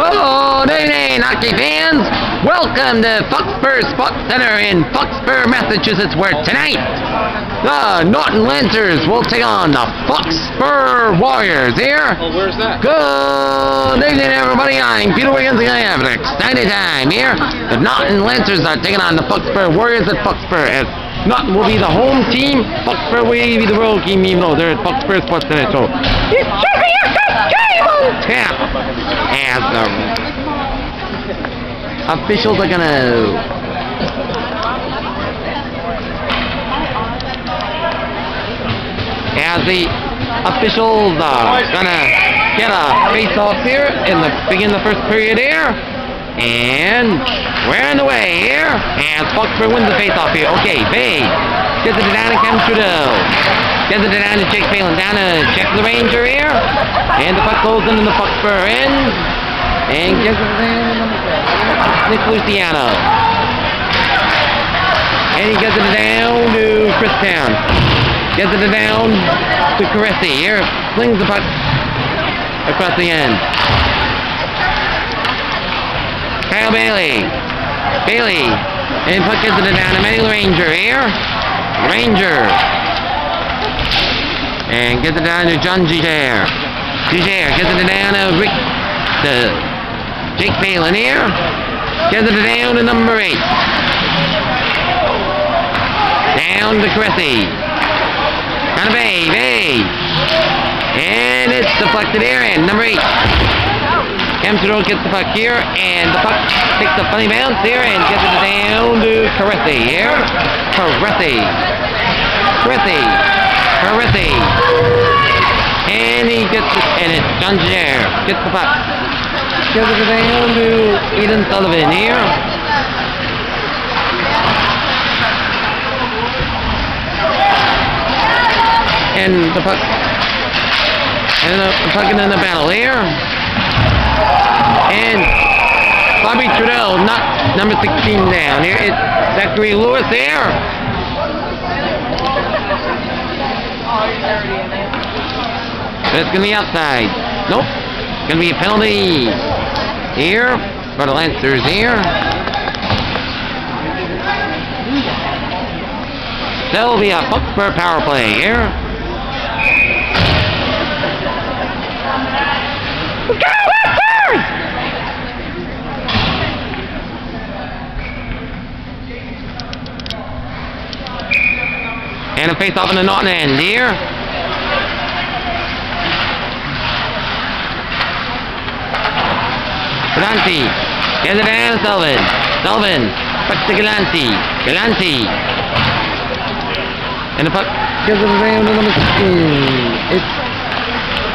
Good evening, hockey fans. Welcome to Foxborough Sports Center in Foxborough, Massachusetts, where tonight the Norton Lancers will take on the Foxborough Warriors here. Oh, where's that? Good evening, everybody. I'm Peter Wiggins, and I have an exciting time here. The Norton Lancers are taking on the Foxborough Warriors at Foxborough. As Norton will be the home team, Foxborough will be the road team, even though they're at Foxborough Sports Center. So it should be a good game on tap. As the officials are gonna as the officials are gonna get a face-off here in the begin the first period here. And we're on the way here. And Foxborough wins the face-off here. Okay, Bay gets it down to Ken Trudeau. Gets it down to Jake Phelan. Down to Check the Ranger here. And the puck goes into the Foxborough end. And gets it down to Nick Luciano. And he gets it down to Christown. Gets it down to Caressi. Here, flings the puck across the end. Bailey. Bailey. And gets it down to Matty Ranger here. Ranger. And gets it down to John Giger. Giger gets it down to Rick. To Jake Phelan here. Gets it down to number eight. Down to Cressy. Down to Bay, Bay. And it's deflected here, and number eight. Amsterdam gets the puck here, and the puck takes a funny bounce here, and gets it down to Caressi here. Caressi. Caressi. Caressi. And he gets it, and it's Jair. Gets the puck. Gets it down to Eden Sullivan here. and the puck and the, the puck in the battle here and Bobby Trudell not number 16 down here. It's Zachary Lewis there. But it's gonna be outside. Nope. Gonna be a penalty. Here. For the Lancers here. There'll be a Foxborough power play here. Go Lancers! And a face off in the Norton end here. Galanti. Here's it down Sullivan. Sullivan. Puck to Galanti. Galanti. And the puck around to number 16. It's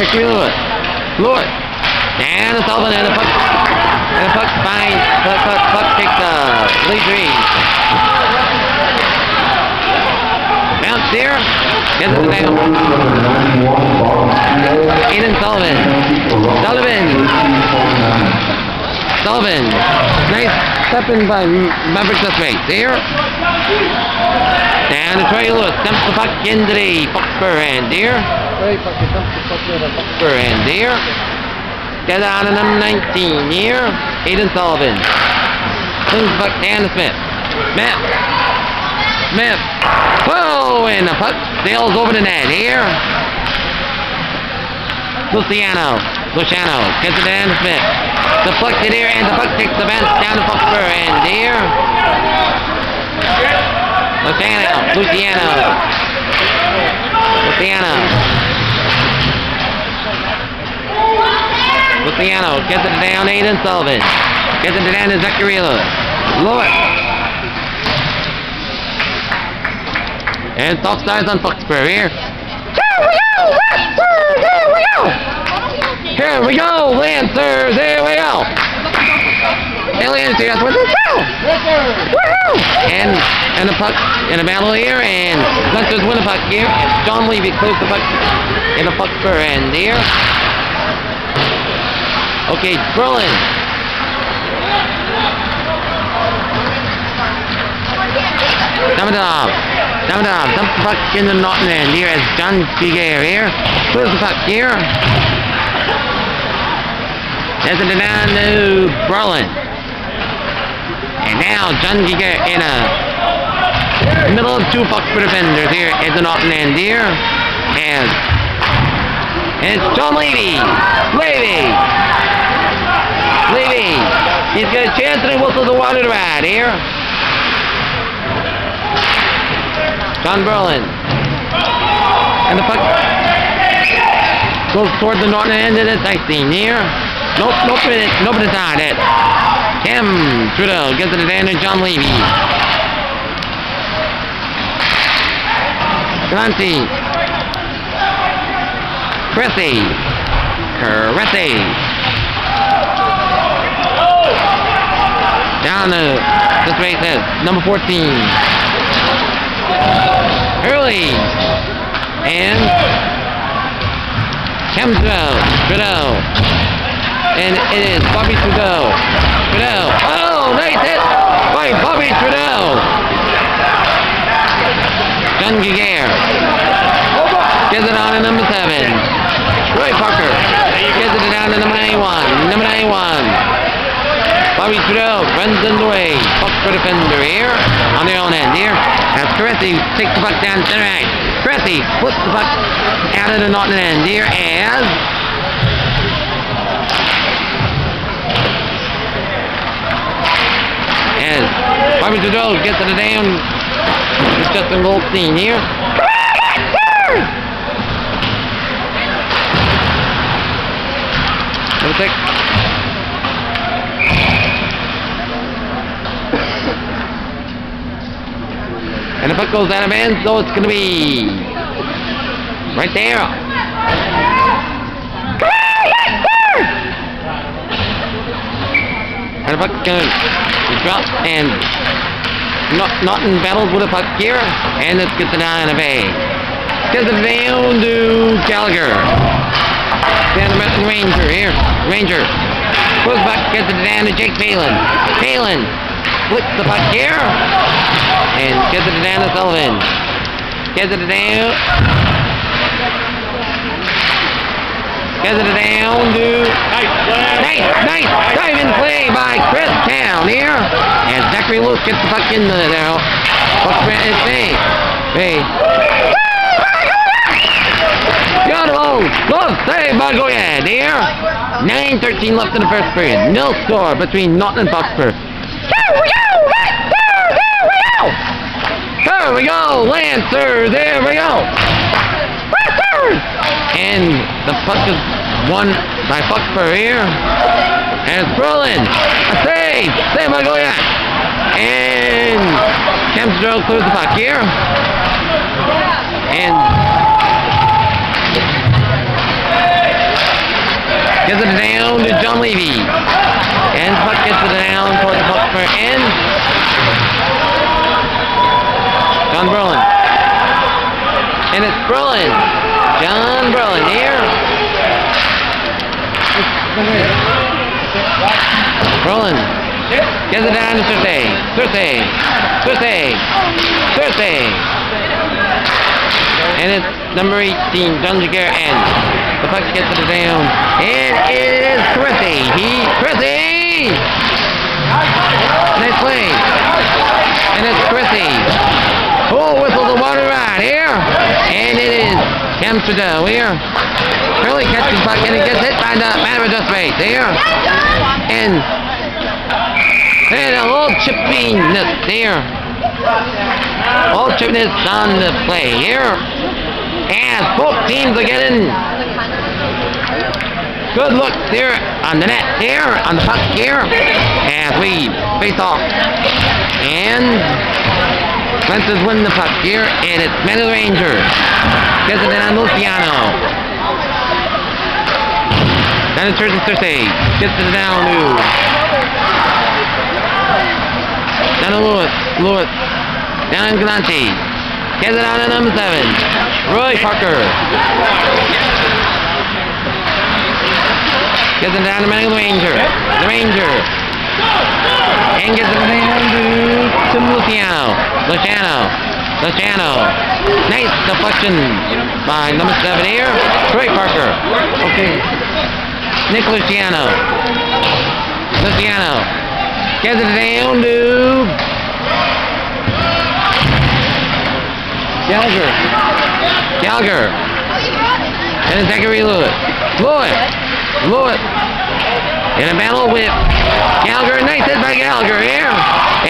Rick Lewis. Lewis. And the Sullivan and the puck. And the puck finds the puck, puck takes a lead. Bounce here. Gets it down. Aiden Sullivan. Sullivan. Sullivan. Nice stepping by Maverick Space. Here. Down to Troy Lewis. Dumps the puck into the Foxborough end here. Foxborough end here. Get on to number 19 here. Aiden Sullivan. Swings the puck down to Smith. Smith. Smith. Whoa! And the puck sails over the net here. Luciano. Luciano gets it to Smith. Deflected here, and the puck takes the bounce down to Foxborough end here. Luciano. Luciano. Luciano. Luciano gets it down Aiden Sullivan. Gets it down to Zachary Lewis. Lewis. And top stars on Foxborough here. Here we go, Westford! Here we go! Here we go, Lancers! Here we go! Hey, Lancers, what's this? Woohoo! And and the puck in a battle here, and Lancers win the puck here. John Levy clears the puck in the Foxborough end here. Okay, Berlin. Brolin. Damadov. Damadov dumps the puck in the end here as John Giger here. Clears the puck here. It down to Brolin. And now John Giger in a middle of two Foxborough defenders here the Norton end here. And it's John Levy. Levy. Levy. He's got a chance and he whistles the water ride here. John Brolin. And the puck goes toward the northern end of the scene here. Nope, it, nobody's on it. Kim Trudeau gives it to Dan and John Levy. Clancy. Cressy. Cressy. Down to this race is number 14. Hurley. And Kim Trudeau. And it is Bobby Trudeau. Trudeau. Oh, nice hit by Bobby Trudeau. John Giguere. Gets it on to number seven. Roy Parker. Gets it down to number 91. Number 91. Bobby Trudeau runs underway. Puck for defender here. On their own end here. As Cressy takes the puck down center ice. Cressy flips the puck out of the Norton end here as as Bobby Trudeau gets it down. It's Justin Goldstein here. Number And the puck goes out of bounds, so it's going to be right there. And the puck goes drop and not not in battles with a puck here, and it gets it down in a bay. Gets it down to Gallagher. Down to Mountain Ranger here. Ranger. Back, gets it down to Jake Phelan. Phelan flips the puck here. And gets it down to Sullivan. Gets it down. Gets it down to Nice, nice diving play by Chris Town here. And Zachary Lewis gets the puck in there now. Puck is Bay. Bay. Got him home. Love save by Goyad here. 9-13 left in the first period. Nil score between Norton and Foxborough. There we go! Lancer! There we go! And the puck is won by Foxborough here. And it's Brolin. A save! Save by Goyat. And Kempsdale clears the puck here. And gets it down to John Levy. And puck gets it down towards the Foxborough end. John Brolin. And it's Brolin. John Brolin here. Brolin. Gets it down to Cersei. Cersei. Cersei. Cersei. And it's number 18, John Jagger, and the puck gets it down. And it is Chrissy. He, Chrissy! Nice play. And it's Chrissy. Oh, whistle the water right here. And it Trudeau here. Curly catches puck and it gets hit by the man of just face here. And, and a little chippiness there. All chippiness on the play here. As both teams are getting good looks here on the net here, on the puck here. As we face off. And Spencer's win the puck here, and it's the Rangers. Down Luciano. Then it's Thursday Cersei. Gets it down to down to Lewis. Lewis. Down to Galanti. Gets it down to number seven. Roy Parker. Gets it down to Man of the Ranger. The Ranger. And gets it down to, to Luciano. Luciano. Luciano. Nice deflection by number seven here. Troy Parker. Okay. Nick Luciano. Luciano. Gets it down to Gallagher. Gallagher. And Zachary Lewis. Lewis. Lewis. In a battle with Gallagher. Nice hit by Gallagher here.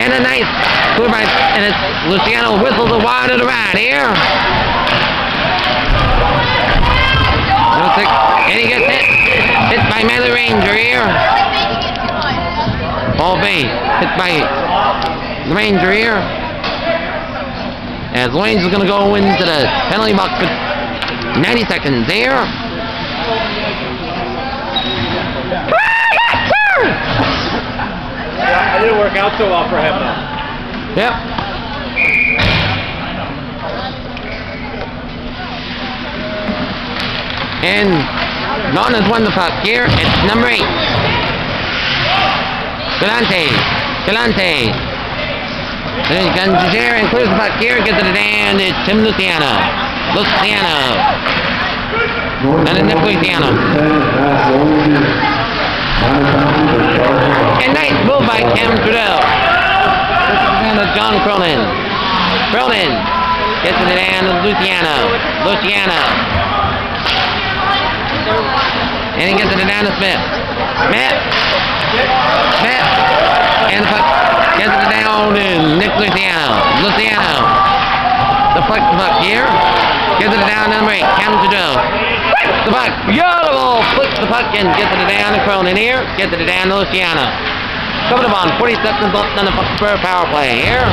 And a nice clear by, and it's Luciano whistles a wide to the right here. And he gets hit. Hit by Manly Ranger here. Ball B. Hit by the Ranger here. As Lanes is going to go into the penalty box with 90 seconds there. So well for him though. Yep. And Norton has won the puck here. It's number eight. Galante. Galante. Then Ganjera and clears the puck here. Gets it down. It's Tim Luciano. Luciano. And then Nick Luciano. And nice move by Cam Trudell. John Cronin. Cronin gets it to Luciano. Luciano. And he gets it down to Smith. Smith. Smith. And puck gets it down to Nick Luciano. Luciano. The puck, the puck here. Gets it down number eight. Cam Trudell. The puck. Beautiful. Flips the puck and gets it down to Cronin here. Gets it down to Luciano. Coming up on 40 seconds left on the Foxborough power play here.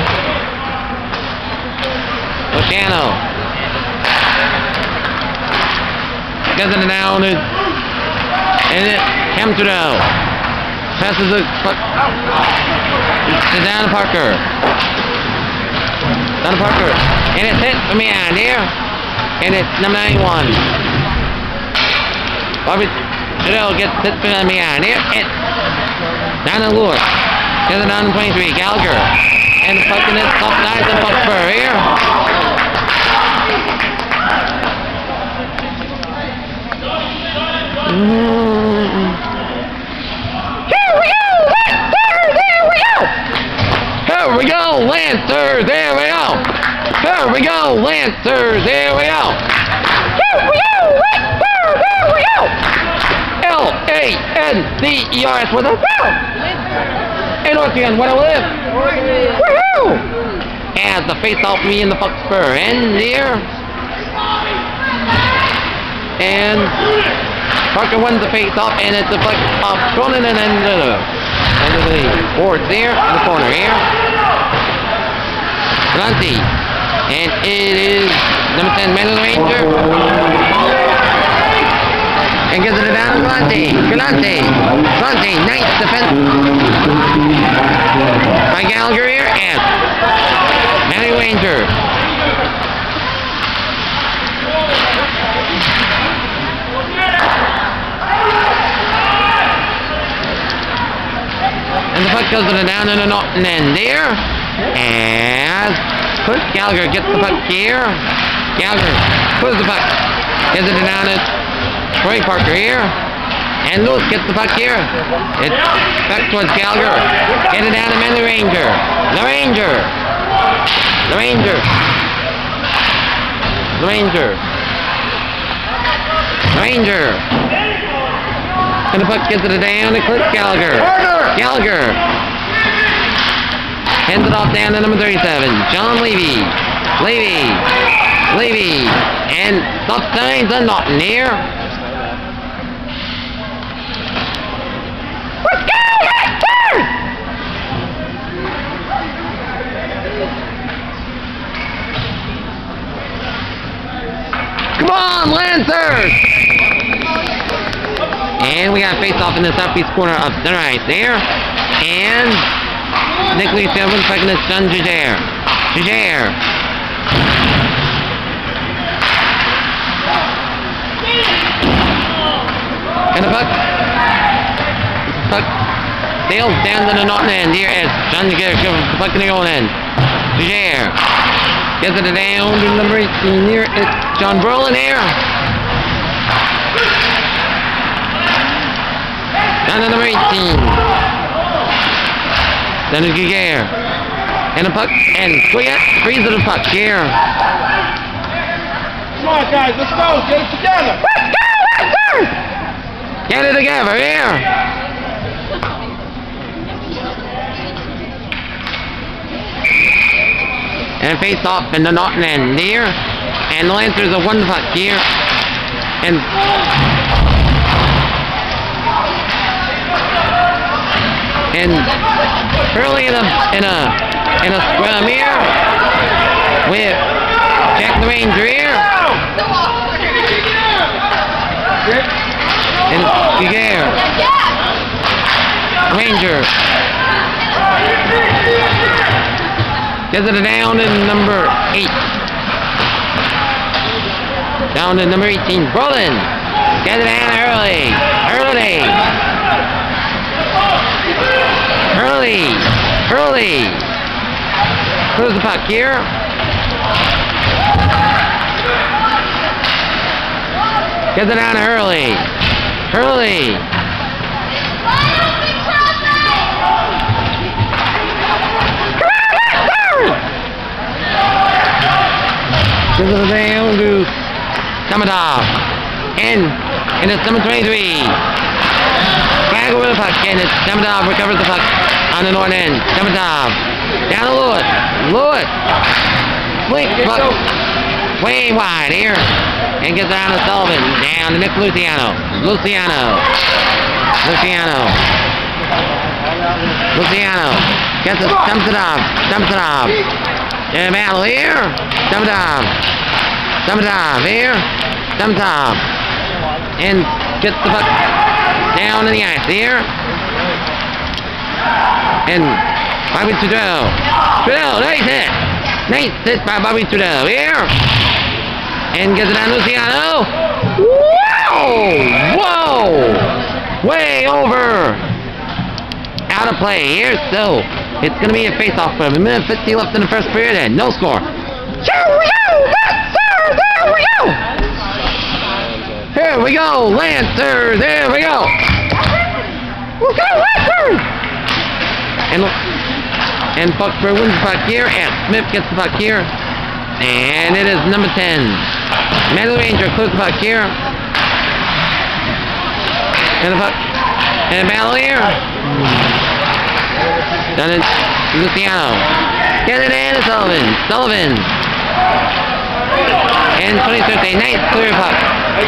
Luciano. Gets it down to and it Cam Trudeau. Passes the puck to Parker. Dan Parker. And it's hit for me behind here. And it's number 91. Bobby Trudeau gets hit from behind here. It's down to Lewis. Gets it down to 23. Gallagher. And the puck in it off the eyes of Foxborough here. Mm. Here we go! Lancer! There we go! Here we go! Lancer! There we go! Here we go! Lancer! There we go! Here we go! Lancer! There we go! L-A-N-C-E-R-S with a L! And again, what a live! Woohoo! As the face off me in the puck spur ends here. And Parker wins the face off, and it's a puck off and end of the board there in the corner here. Galante. And it is number 10, Manuel Ranger. And gets it a down to Galante. Galante. Galante, nice defense by Gallagher here, and Manuel Ranger. And the puck goes to the down and not and then there. As Chris Gallagher gets the puck here. Gallagher puts the puck. Gets it down to Troy Parker here. And Lewis gets the puck here. It's back towards Gallagher. Get it down to Man the Ranger. The Ranger. The Ranger. The Ranger. The Ranger. And the puck gets it down to Clint Gallagher. Gallagher. Hands it off down to number 37, John Levy. Levy. Levy. And signs are not near. Let's go! Come on, Lancers! And we got face off in the southeast corner of ice there. And Nicholas Silverman second is John Jajair. Jajair. And the puck. Puck sails down to the north end here as John Jajair gives the puck in the goal end. Jajair. Gets it down to number 18 here. It's John Brolin here. Down to number 18. Then it's Giguere. And the puck, and Quiet frees the puck here. Come on, guys, let's go. Get it together. Let's go, Lester! Get it together here. And face off in the Norton end here. And the Lancers are one puck here. And and early in a in a in a scrum here with Jack the Ranger here and Giguere Ranger. Gets it down in number eight. Down to number 18 Brolin. Gets it down early. Early Hurley! Hurley! Who's the puck here? Gets it down to Hurley. Hurley! Gives it down to Kamatov. In. And it's number 23. Gaggle with the puck, and it's Kamatov recovers the puck on the north end. Kamatov. Down to Lewis. Lewis. Blink. Way wide here. And gets down to Sullivan. Down to Nick Luciano. Luciano. Luciano. Luciano. Gets it. Dumps it off. Dumps it off. And battle here. Dump it off. Dump it off here. Dump it off. And gets the puck down in the ice here. And Bobby Trudeau. Trudeau, nice hit. Nice hit by Bobby Trudeau here. And on Luciano. Whoa! Whoa! Way over. Out of play here, so it's going to be a face-off for a minute 50 left in the first period and no score. Here we go! Lancer! There we go! Here we go! Lancer! There we go! Let's go, Lancer! And and wins the puck here, and Smith gets the puck here, and it is number 10. Metal Ranger close puck here, and puck, and battle here. Done it, Luciano. Get it in, Sullivan. Sullivan. And 2013, nice clear puck.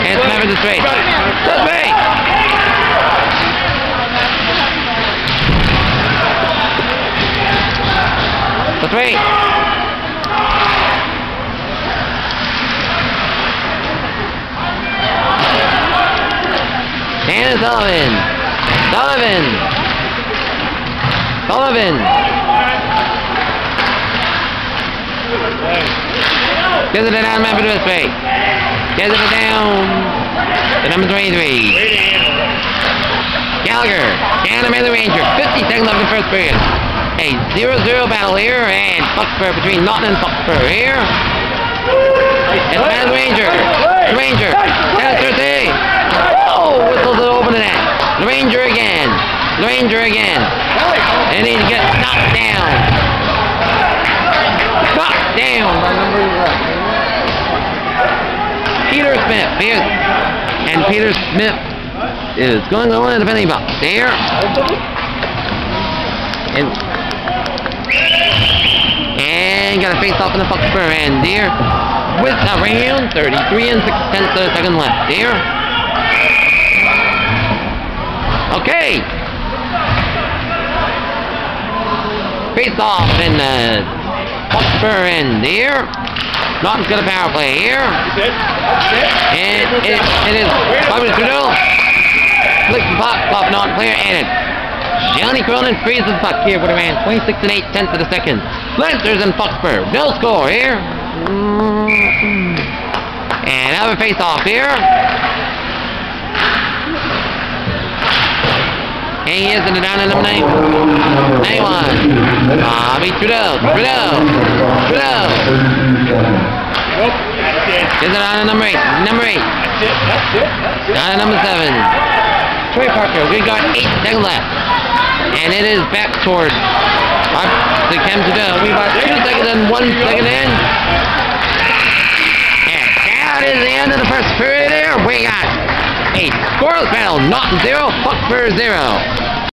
And it's never the straight. Straight! The three. And Sullivan. Sullivan. Sullivan. Gets it down, man, for the straight. Gets it down. The number 23. Gallagher. And the Ranger. 50 seconds left in the first period. A 0-0 battle here, and Foxborough between Norton and Foxborough here. It's Man Ranger. The Ranger. That's Thursday. Oh, whistles it over the net. The Ranger again. The Ranger again. And he gets knocked down. Knocked down by number Peter Smith. And Peter Smith is going to win the penalty box. There. And and got a face off in the Foxborough end there with around 33 and 6 tenths of a second left there. Okay. Face off in the Foxborough end there. Norton's got a power play here. And it, it is Bobby Trudeau. Flicks the puck off Norton player and it Johnny Cronin frees the puck here with around 26 and 8 tenths of a second. Lancers and Foxborough. No score here. And another face off here. And he is in the down in number 9. 91. Bobby Trudeau. Trudeau. Trudeau. Nope, that's it. Gets it on number 8. Number 8. That's it, that's it, that's it. Down number 7. Troy Parker. We got 8 seconds left. And it is back toward up to go. We got two seconds and one second in. And that is the end of the first period there. We got a scoreless battle, not zero, fuck for zero.